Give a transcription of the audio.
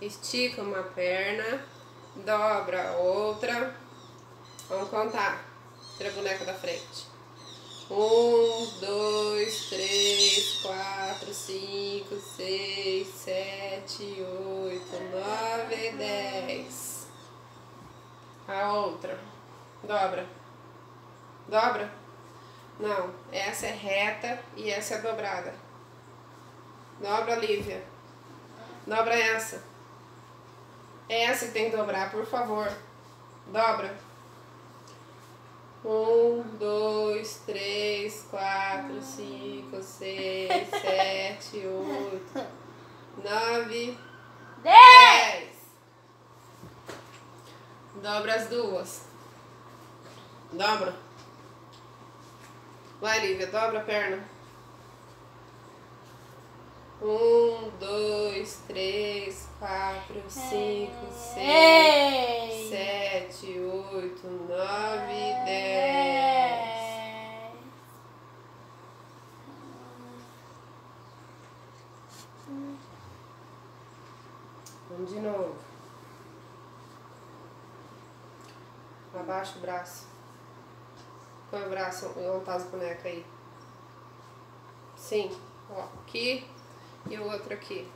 Estica uma perna, dobra a outra. Vamos contar. Tira a boneca da frente. Um, dois, três, quatro, cinco, seis, sete, oito, nove, dez. A outra. Dobra. Dobra. Não, essa é reta e essa é dobrada. Dobra, Lívia. Dobra essa. Essa tem que dobrar, por favor. Dobra. Um, dois, três, quatro, cinco, seis, sete, oito, nove, dez. Dobra as duas. Dobra. Vai, Lívia, dobra a perna. Um, dois, três, quatro, cinco, seis, sete, oito, nove, dez. Vamos de novo. Abaixa o braço. Põe o braço, onde tá as bonecas aí. Sim, ó, aqui e o outro aqui.